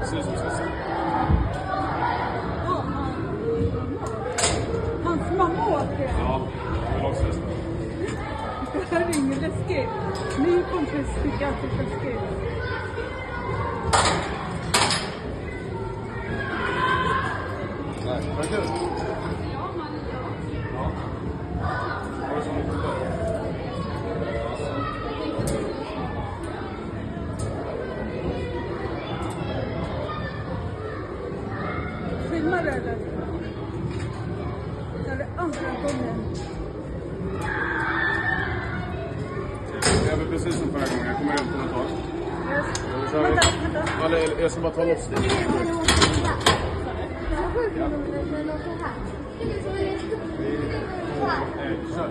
Precis, precis. Hans mamma åt det. Ja, hur långt sen? Det här är inget läskigt. Ny kompis tycker alltid läskigt. Nej, vad kul. Jag gör precis som förra gången. Jag kommer ut om ett tag. Yes. kör vi. Vänta, vänta. Eller jag ska bara ta loss det. Eh, Kör.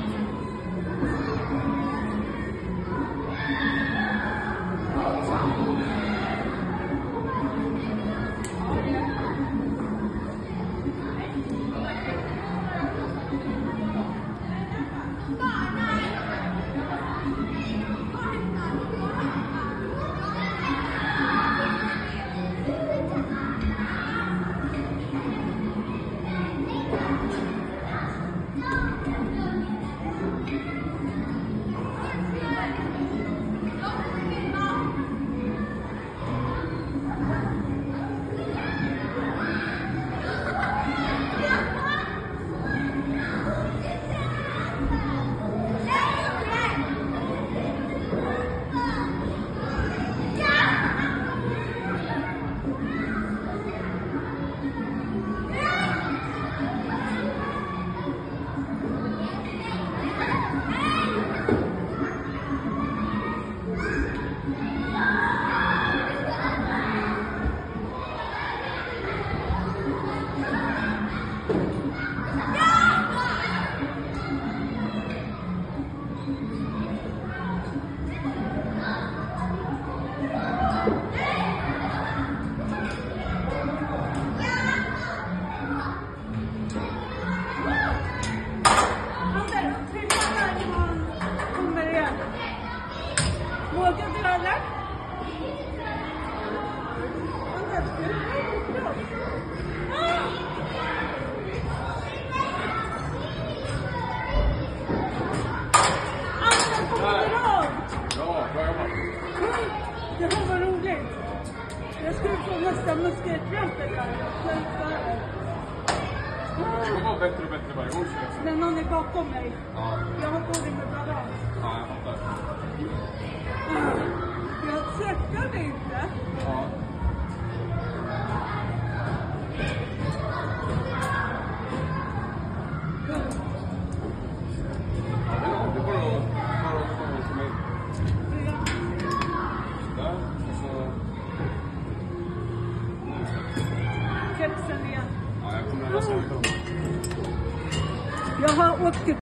Motor dönerler. Nästa muskelkramper Det kommer vara bättre och bättre varje gång känns det. Men någon är bakom mig. Ja, Jag har dålig med balans. ja, jag fattar. Jag träffade inte. Ja, Kepsen igen. Ja, jag